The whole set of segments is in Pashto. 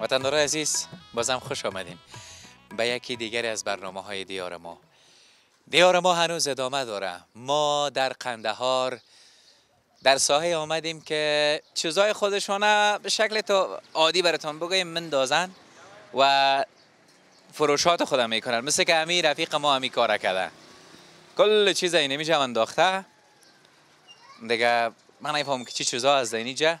برادر عزیز بازم خوش آمدیم به یکی دیگری از برنامه های دیار ما دیار ما هنوز ادامه داره ما در قندهار در ساحه آمدیم که چیزای خودشونه به شکل تو عادی براتون بگویم مندازن و فروشات خودم میکنن مثل که امی رفیق ما همی کار کرده کل چیز اینه میجم انداخته دیگه من نفهم که چی چیزا از دینی جه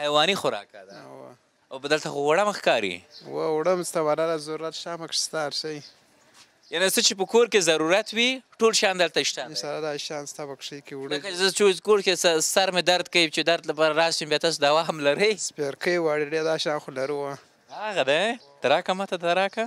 حیواني خوراک ده او په دلته خو وړم ښکاري و وړم ستا وراله ضرورت شته مکه شته هر شی یعنی څه چې په کور کې ضرورت وي ټول شیان دلته شته دی سره دا شیان ستا په پښې کې وړي لکه زه چې کور کې سر مې درد کوي چې درد لپاره راشم بیا تاسو دوا هم لرئ سپیرکۍ واړې ډېر دا شیان خو لرو هغه دی ته راکړه ماته ته راکړه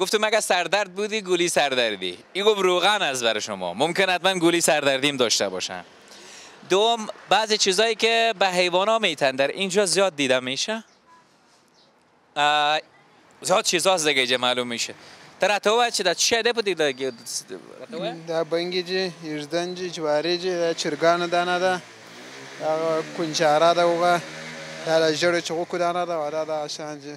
گفتم اگر سردرد بودی گولی سردردی ای گفت روغن است برای شما ممکن حتما گولی سردردی هم داشته باشن دوم بعضی چیزایی که به حیوانا میتن در اینجا زیاد دیده میشه زیاد چیزاست دیگه اینجا معلوم میشه تر اتوه چی دا چی شده پو دیده دا بنگی جی ایردن جی جواری جی دا چرگان دانه دا کنچارا دا اوغا دا جرو چغو کدانه دا ودا دا آشان جی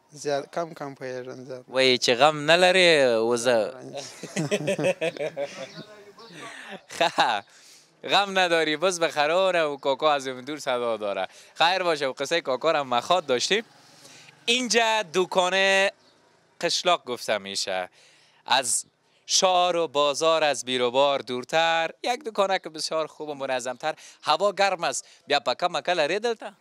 زیات کم کم پوهېږم زه وایي چې غم نه لرې وزه غم نداری بس به خراره و کاکا از دور صدا داره خیر باشه و قصه کاکا را مخواد داشتیم اینجا دکان قشلاق گفته میشه از شار و بازار از بیروبار دورتر یک دکانه که بسیار خوب و منظمتر هوا گرم است بیا پکا مکل ریدلتا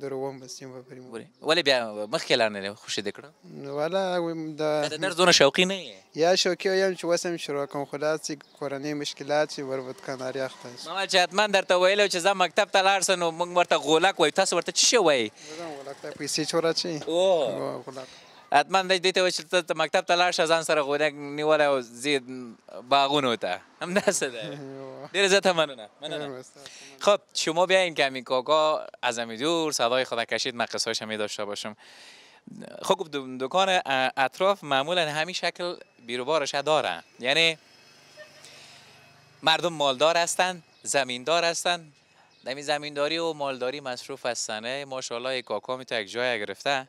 دروغ به سیم وبریم ولې بیا مخکې لا نه خوشې دې کړو نو والا د د درس دونه شوقي نه یې یا شوقي یم چې اوس هم شروع کوم خو داسې کورنۍ مشکلات چې ور ود کناري اخته شي ما چې حتما درته ویلی چې ځه مکتب ته لاړ سه نو موږ ورته غولک وایو تاسو ورته څه شی وایي غولک ته پیسې چې وراچي غولک حتما دی دې ته وایي چې ته مکتب ته لاړ شه ځان سره غولک نیولی او ځې باغونو ته همداسې ده ډېر زیاته مننه خب شما بیاین که کمی کاکا از امی دور صدای خدا کشید من قصه هاشم داشته باشم خب دکان اطراف معمولا همین شکل بیروبارش دارن یعنی مردم مالدار هستند زمیندار هستند در زمینداری و مالداری مصروف هستن ماشاءالله کاکا می تو یک جای گرفته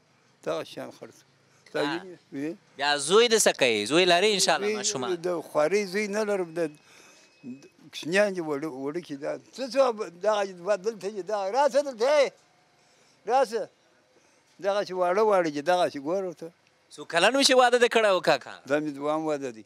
دغه شان خرڅ بیا زوی د څه کوي زوی لري ان شاء الله ماشومان د خواري زوی نه لرم د کوچنیان دي وړوکي دا څه څه دغه دلته چې دغه راسه دلته راسه دغه چې واړه واړه چې دغه چې ګور ورته څو کلن وشي واده د کړه وکاکا دا مې دوام واده دی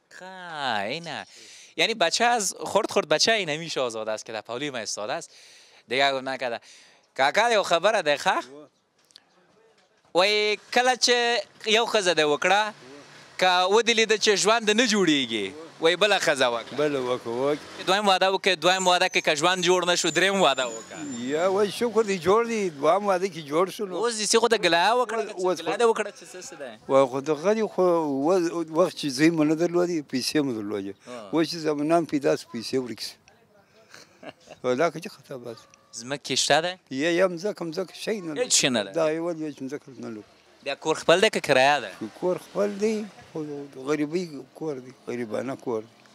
خینا یعنی بچه از خورد خورد بچه این همیشه آزاد است که در پاولی ما استاده است دیگه گفت نکده کاکا یو خبره ده خخ وای کله چې یو خزه ده وکړه که و دې لیده چې ژوند نه جوړیږي وای بل خزه وکړه بل وکړه دویم واده وکړه دویم واده کې که ژوند جوړ نشو دریم واده وکړه یا وای شکر دی جوړ دی دویم واده کې جوړ شو اوس دې څه خو د ګلا وکړه اوس خو وای خو د غری خو وخت چې زوی مو نه درلودي پیسې مو درلودي اوس چې زمونان پیدا سو پیسې ورکې سي ولاکه چې خطا بس زمکه شته ده یې یم زکه مزکه شي نه هیڅ شي نه ده دا یو یو چې مزکه نه لري بیا کور خپل ده که کرایه ده کور خپل دی خو غریبي کور دی غریبانه کور دی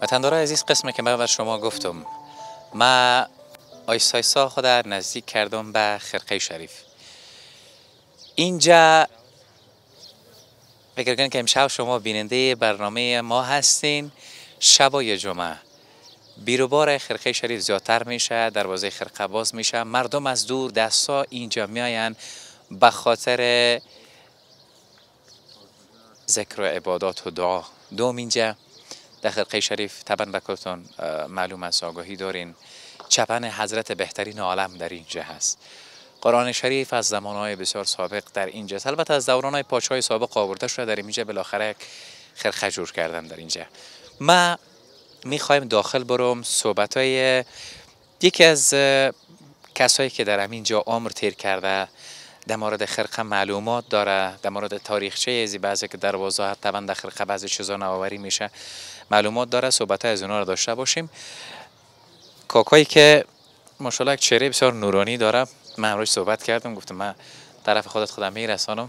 از عزیز قسمه که من بر شما گفتم ما آیسا آیسا خود نزدیک کردم به خرقه شریف اینجا فکر کنید که امشب شما بیننده برنامه ما هستین شبای جمعه بیروبار خرقه شریف زیادتر میشه دروازه خرقه باز میشه مردم از دور دستا اینجا میاین به خاطر ذکر و عبادات و دعا دوم اینجا در خرقه شریف طبعا و کلتون معلوم است آگاهی دارین چپن حضرت بهترین عالم در اینجا هست قرآن شریف از زمانهای بسیار سابق در اینجا است البته از دورانهای های سابق آورده شده در اینجا بالاخره خرقه جور کردن در اینجا ما میخوایم داخل بروم صحبت های یکی از کسایی که در اینجا جا عمر تیر کرده در مورد خرقه معلومات داره در مورد تاریخچه ازی بعضی که دروازه ها طبعا در خرقه بعضی چیزا نوآوری میشه معلومات داره صحبت از اونها رو داشته باشیم کاکایی که ماشاءالله چهره بسیار نورانی داره من امروز صحبت کردم گفتم من طرف خودت خودم میرسانم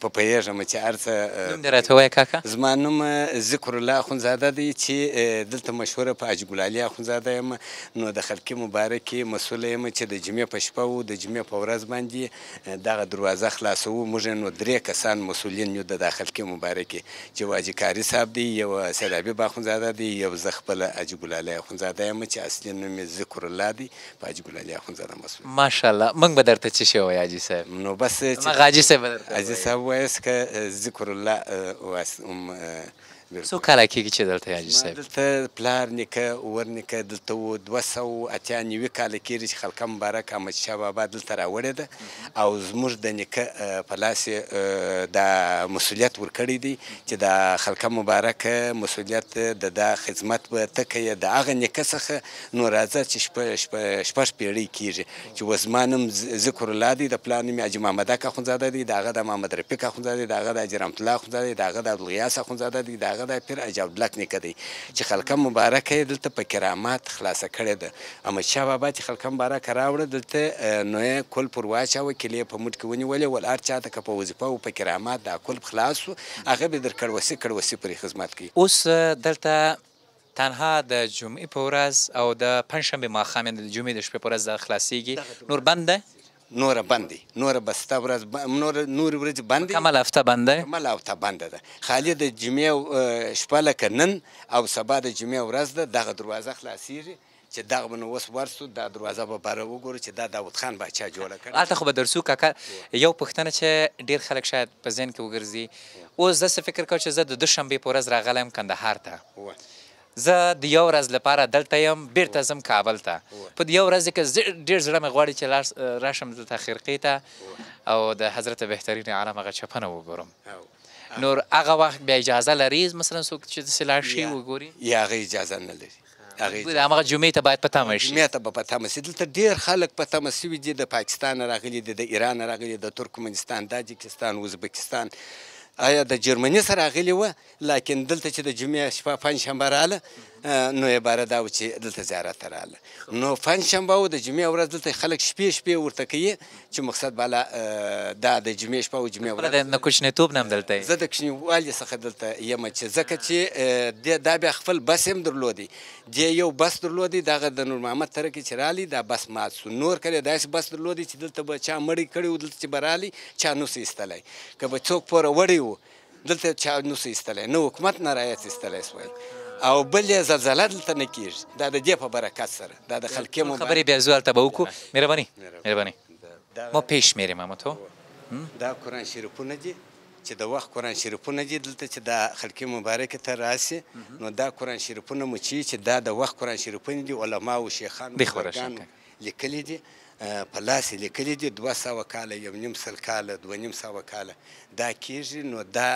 په پوهېږم چې هر څه. نوم دې راته ووایه کاکا. زما نوم ذکر الله اخوندزاده دی چې دلته مشهوره په حاجي ګلالي اخوندزاده یم نو د خلقي مبارک کې مسؤل یم چې د جمعې په شپه او د جمعې په ورځ باندې دغه دروازه خلاصوو موږ نو درې کسان مسؤلین یو ددا خلقي مبارک کې چې یو حاجي قاري صاحب دی یو سید حبیب اخوندزاده دی یو زه خپله حاجي ګلالي اخوندزاده یم چې اصلي نوم مې ذکر الله دی په حاجي ګل علي اخندزاده مسعود ماشاءالله موږ به درته څه شی وایو حاجي صاحب نو بس چې هغه حاجي صاحب به درته وایي. حاجي صاحب وایست که ذکر الله وایست هم بلکل څو کاله کېږي چې دلته یې حاجي صاحب؟ دلته پلار نیکه ورنیکه دلته وو دوه سوه او اتیا نوي کاله کېږي چې خلقه مبارک احمد شاه بابا دلته راوړې ده او زموږ د نیکه په لاس یې دا مسولیت ورکړی دی چې دا خلقه مبارک مسولیت د دا خدمت به تکه یې د هغه نیکه څخه نو راځه چې شپږ پېړۍ کېږي چې اوس زما نوم ذکر الله دی، د پلار نوم یې حاجي محمدک اخندزاده دی، د هغه د محمد رفیق اخندزاده دی، د هغه د حاجي رحمت الله اخندزاده دی، د هغه د عبدالغیاث اخندزاده دی، د هغه د پیر حاجي عبدالحق نیکه دی چې خلقه مبارکه یې دلته په کرامات خلاصه کړې ده. احمد شاه بابا چې خلقه مبارکه راوړه دلته نو یې کلپ ور واچاوه، کیلې یې په موټ کې ونیولې ول، هر چا ته که په وظیفه و په کرامات دا کلپ خلاص شو هغه به درکړوسي کړوسي پرې خدمت کوي. اوس دلته تنها د جمعی په ورځ او د پنجشنبی ماښام یعنی د جمعی د شپی په ورځ دغه خلاصیږی نور بند ده؟ نوره بند دی نوره بسته ورځ نوره نوری ورځی بند دی مکمله هفته بند ده؟ مکمله هفته بند ده خالی د جمعی شپه لکه نن او سبا د جمعی ورځ ده دغه دروازه خلاصیږی. چې دغه به نو اوس ورسو دا دروازه به بره وګورو چې دا داود خان باچا جوړه کړې. هلته خو به درسو کاکا یو پوښتنه چې ډیر خلک شاید په ذهن کې وګرځي اوس زه څه فکر کوم چې زه د دوشنبې په ورځ راغلی یم کندهار ته زه د یو ورځ لپاره دلته یم بیرته ځم کابل ته په دې یو ورځ کې ډیر زړه مې غواړي چې راشم دلته خرقې ته او د حضرت بهترین عالم هغه چپنه وګورم نور هغه وخت بیا اجازه لري مثلا څوک چې داسې لاړ شي وګوري یا هغه اجازه نه لري هغه د هغه جمعې ته باید په تمه شي جمعې ته به په تمه شي دلته ډیر خلک په تمه شوي دي د پاکستان راغلي دي د ایران راغلي د ترکمنستان تاجکستان ازبکستان آیا د جرمني سره راغلي و لکن دلته چې د جمعې شپه پنجشنبه رااله نو عبارت دا و چې دلته زیارت رااله نو پنجشنبه او د جمعې ورځ دلته خلک شپې شپې ورته کوي چې مقصد بالا دا د جمعې شپه او جمعې ورځ د کوچنیتوب نه دلته زه د کوچنیوالي څخه دلته یم چې ځکه چې دا بیا خپل بس هم درلودي دی یو بس درلودي دغه د نور محمد تره کې چې رالی دا بس مات سو نور کړي داسې بس درلودي چې دلته به چا مړی کړی و دلته چې به رالی چا نو سې ایستلی که به څوک پوره وړی و دلته چا نسو ایستلی نه حکومت نه رعیت ایستلی سوی او بل یې زلزله دلته نه کیږي دا د دې په برکت سره دا د خلقې مبارک خبرې بیا زو هلته به وکړو مهرباني مهرباني ما پیش میریم اما تو دا قرآن شریفونه دي چې د وخت قرآن شریفونه دي دلته چې دا خلقې مبارکې ته راسي نو دا قرآن شریفونه مو چی چې دا د وخت قرآن شریفونه دي علماو شیخانو بزرګانو لیکلي دي، په لاس یې لیکلي دي، دوه سوه کاله، یو نیم سل کاله، دوه نیم سوه کاله دا کېږي، نو دا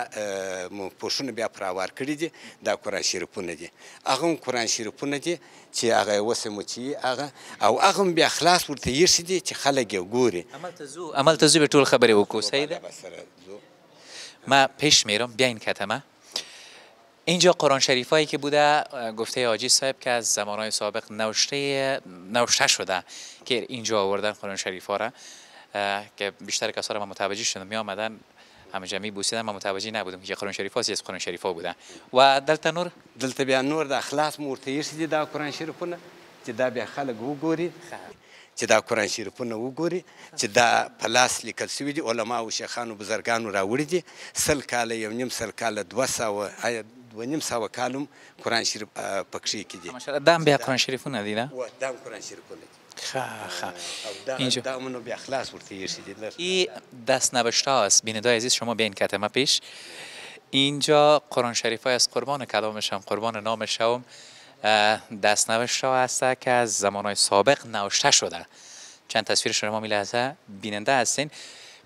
مو پوښونه بیا پر اوار کړي دي، دا قرآن شریفونه دي، هغه هم قرآن شریفونه دي چې هغه یې اوس یې مچیي هغه او هغه هم بیا خلاص ورته ایښي دي چې خلک یې ګوري. هملته ځو، هملته ځو بیا ټول خبرې وکړو، صحیح ده؟ ما پې شمېرم بیا انکتمه. اینجا قرآن شریفایی که بوده گفته حاجی صاحب که از زمانهای سابق نوشته شده که اینجا آوردن قرآن شریفها را که بیشتر کسا را من متوجه شدم می آمدن همه جمعی بوسیدن من متوجه نبودم که قرآن شریف هاست از قرآن شریف ها بوده و دلتا نور دلتا بیا نور دا خلاص مورته ایسی دا قرآن شریفونه چې دا بیا خلک وګوري چې دا قران شریفونه وګوري چې دا په لاس لیکل شوي دي علماء او شیخانو بزرګانو راوړي دي سل کاله یو نیم سل کاله دوه سوه ایا دوه نیم سوه کاله هم قران شریف پکښې کې دي ماشاءالله دا هم بیا قران شریفونه دي دا دا هم قران شریفونه دي ښه ښه اینجا دا منو بیا خلاص ورته یې شي دي ای دست نبشتاس بینده عزیز شما بیاین کتمه پیش اینجا قرآن شریف های از قربان کلامشم قربان نامشم دستنوشت ها هست که از زمان های سابق نوشته شده چند تصویر شما می لحظه بیننده هستین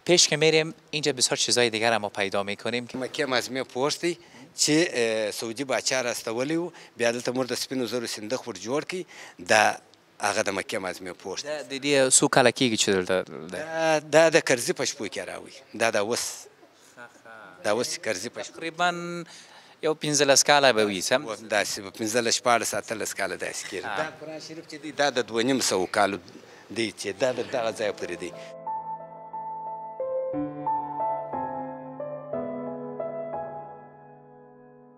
پیش که میریم اینجا بسیار چیزای دیگر را ما پیدا میکنیم که مکه از می پوستی چی سعودی باچا را استولی و بیا دلته مور د سپینو زرو صندوق ور جوړ کی د هغه د مکې معظمې پوښت دا د دې څو کاله کېږي چې دلته دی دا د کرزي په شپو کې راوي دا دا اوس دا اوس کرزي په شپو تقریبا یو 15 کاله به وي سم داسې 15 14 13 کاله داسې کېږي دا قران شریف چې دی دا د 2 نیم سو کالو دی چې دا د دغه ځای پورې دی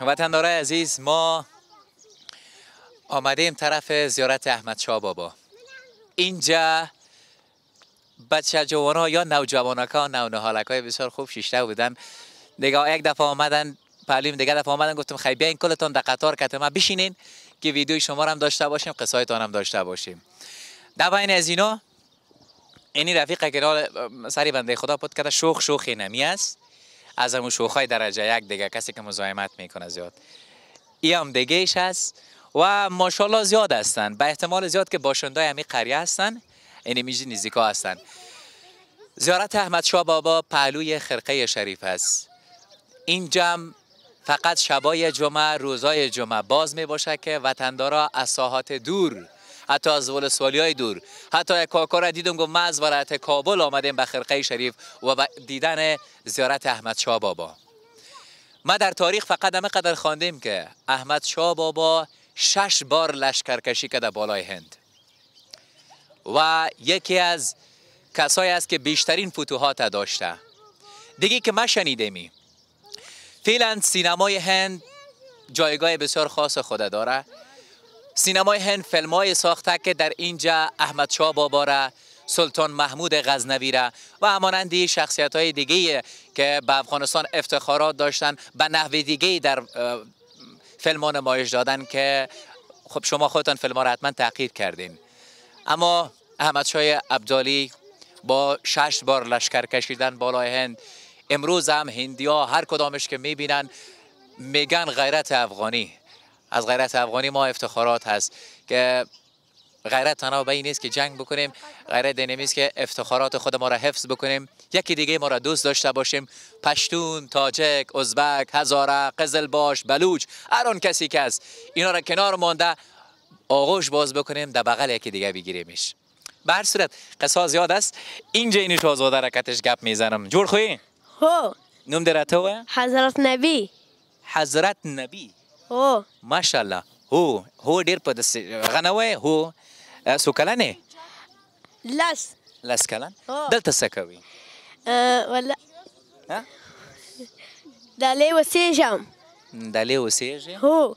وطندارای عزیز ما آمده ایم طرف زیارت احمد شاه بابا اینجا بچه جوان ها یا نوجوانک ها نونهالک های بسیار خوب شیشته بودن دیگه یک دفعه آمدن پلیم دیگه دفعه آمدن گفتم خیلی بیاین کلتان در قطار ما بشینین که ویدیوی شما هم داشته باشیم قصایتان هم داشته باشیم در بین از اینا اینی رفیق که سری بنده خدا پد کرده شوخ شوخی نمی است از همون شوخای درجه یک دیگه کسی که مزاحمت میکنه زیاد ای هم دیگه ایش هست و ماشاءالله زیاد هستن به احتمال زیاد که باشندای همین قریه هستن این یعنی میجی نزدیکا هستن زیارت احمد شاه بابا پهلوی خرقه شریف است این جمع فقط شبای جمعه روزای جمعه باز می باشه که وطندارا از ساحات دور حتی از ولسوالی های دور حتی یک کاکا را دیدم گفت ما از ولایت کابل آمدیم به خرقه شریف و دیدن زیارت احمد شاه بابا ما در تاریخ فقط همه قدر خواندیم که احمد شاه بابا شش بار لشکرکشی کشی کرده بالای هند و یکی از کسایی است که بیشترین فتوحات داشته دیگه که ما شنیدمی فعلا سینمای هند جایگاه بسیار خاص خود داره سینمای هند فیلمای ساخته که در اینجا احمد شاه بابا را سلطان محمود غزنوی را و همانندی شخصیت های دیگه که به افغانستان افتخارات داشتن به نحوه دیگه در فیلم ها نمایش دادن که خب شما خودتان فیلم ها را حتما تحقیر کردین اما احمد شای عبدالی با شش بار لشکر کشیدن بالای هند امروز هم هندی ها هر کدامش که میبینن میگن غیرت افغانی از غیرت افغانی ما افتخارات هست که غیرت تنها به این نیست که جنگ بکنیم غیرت دینه نیست که افتخارات خود ما را حفظ بکنیم یکی دیگه ما را دوست داشته باشیم پشتون تاجک ازبک هزاره قزلباش بلوچ هر اون کسی که است اینا را کنار مانده آغوش باز بکنیم در بغل یکی دیگه بگیریمش به هر صورت قصه زیاد است اینجا این شاهزاده را کتش گپ میزنم جور خوی هو نوم در تو حضرت نبی حضرت نبی هو ماشاءالله هو هو ډیر په دس غنوي هو سو کلنه لس لس کلن دلته څه کوي ولا ها دلې وسېږم دلې وسېږم هو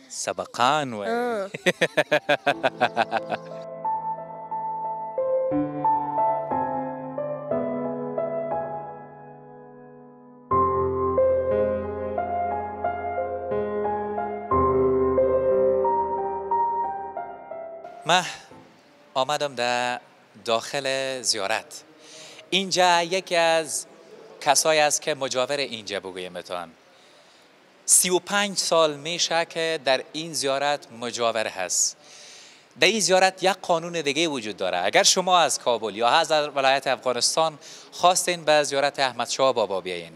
سبقان وي آه. من آمدم در داخل زیارت اینجا یکی از کسایی است که مجاور اینجا بگویم بتوان سی و پنج سال میشه که در این زیارت مجاور هست در این زیارت یک قانون دیگه وجود داره اگر شما از کابل یا از ولایت افغانستان خواستین به زیارت احمد شاه بابا بیاین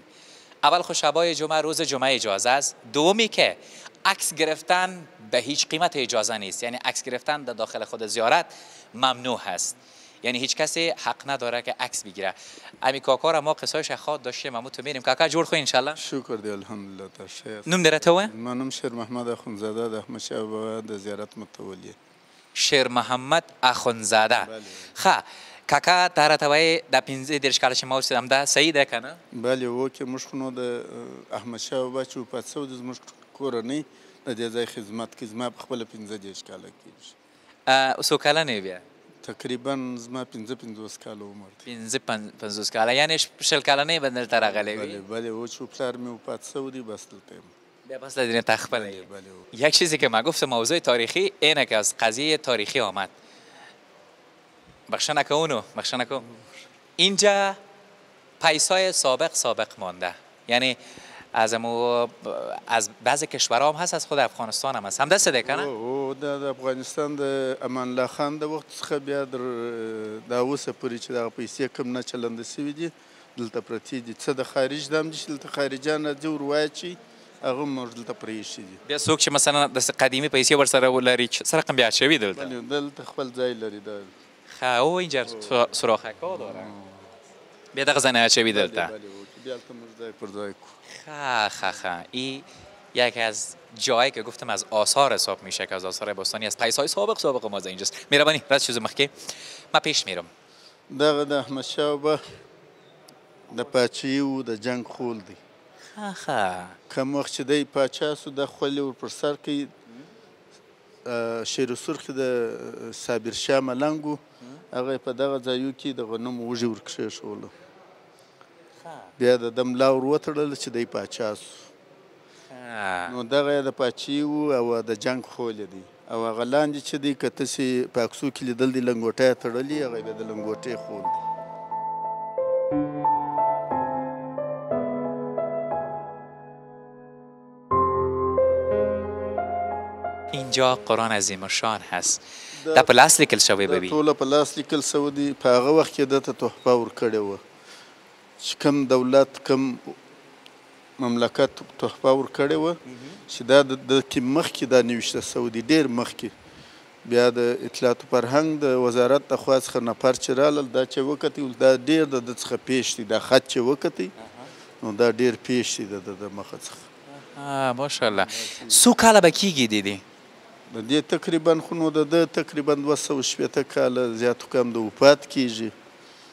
اول خوشبای جمعه روز جمعه اجازه است دومی که عکس گرفتن به هیچ قیمت اجازه نیست یعنی عکس گرفتن در داخل خود زیارت ممنوع هست یعنی هیچ کسی حق نداره که عکس بگیره امی کاکا را ما قصایش از خواد داشتیم امو تو میریم کاکا جور خوی انشالله شکر دی الحمدلله ته ښه یاست نوم دره توه زما نوم شیر محمد اخوند زاده د احمد شاه بابا د زیارت متول یه. شیر محمد اخوند زاده ښه کاکا ته راته وایه دا پنځه دیرش کاله چه ما اوسیده همدا صحیح ده کنه. بله اوکه موږ خو نو د احمد شاه بابا چه وفات سوی ده زموږ کورنۍ د دی ځای خدمت کوي زما په خپله پنځه دیرش کاله کیږي. څو کلن یې بیا؟ تقریبا زما پنځه پنځوس کاله عمر دی. پنځه پنځوس کاله یعنې شل کلنۍ به دلته راغلی وي؟ بله بله اوس چې پلار مې وفات شوی دی بس دلته یم. بیا بس له دینه تخپله یې؟ بله بله. یک چیزی که من گفتم موضوع تاریخی اینه که از قضیه تاریخی آمد بخشنه که اونو بخشنه که. اینجا پیسای سابق سابق مانده یعنی از امو از بعضی کشورها هم هست از خود افغانستان هم هست همدسته ده کنه او او دا د افغانستان د امان الله خان د وخت څخه بیا در دا اوسه پورې چې دغه پیسې کم نه چلند شوي دي دلته پرتې دي څه د خارج دام دي چې دلته خارجان راځي ور واچي هغه موږ دلته پرېښي دي بیا څوک چې مثلا د قدیمي پیسې ورسره ولري سره قم بیا شوي دلته دلته خپل ځای لري دا خه او اینجا سوراخ کار داره بیا دغه زنه اچوی دلته خه خه خه ای یکی از جایی که گفتم از آثار حساب میشه که از آثار باستانی از پیس های سابق سابق ما اینجاست میربانی رد شد مخکې ما پیش میرم دغه د احمد شاه به د پاچهي و د جنگ خول دی خه کوم وخت چې دی پاچا سو د خولې ور پر سر کوي شېروسرخي د صابرشاه ملنګ و، هغه یې په دغه ځایو کې د غنمو وږي ور کښېښولو. بیا د ده ملا ور وتړله چې دی پاچا شو. نو دغه یې د پاچهي و او د جنګ خول یې دی او هغه لاندې چې دی که تاسې په عکسو کې لیدل دی لنګوټه یې تړلې، هغه یې بیا د لنګوټې خول دی. اینجا قرآن عظیم الشان هست دا په لاس لیکل شوی به وي دا ټوله په لاس لیکل شوی دی په هغه وخت کې دته تحفه ورکړې وه چې کوم دولت کوم مملکت تحفه ورکړې وه چې دا د کې مخکې دا نوشته شوی دی ډیر مخکې بیا د اطلاعات او فرهنګ د وزارت د خوا څخه نفر چې رالل دا چې وکتی ول دا ډیر د ده څخه پیش دی دا خط چې وکتی نو دا ډیر پیش دی د ده د مخه څخه. اها ماشاءالله څو کاله به کیږي د دې؟ د دې تقریبا خو نو د ده تقریبا دوه سوه شپېته کاله زیات و کم د وفات کیږي.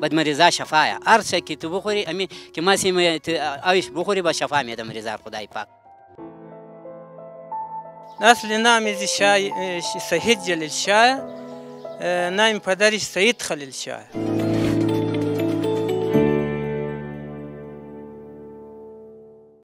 بعد مریضا شفا یا هر څه که تو بخوری امی که ما سیم اویش بخوری با شفا میده مریضا خدای پاک اصل نام زی شای سهید جلیل شای نام پدرش سید خلیل شای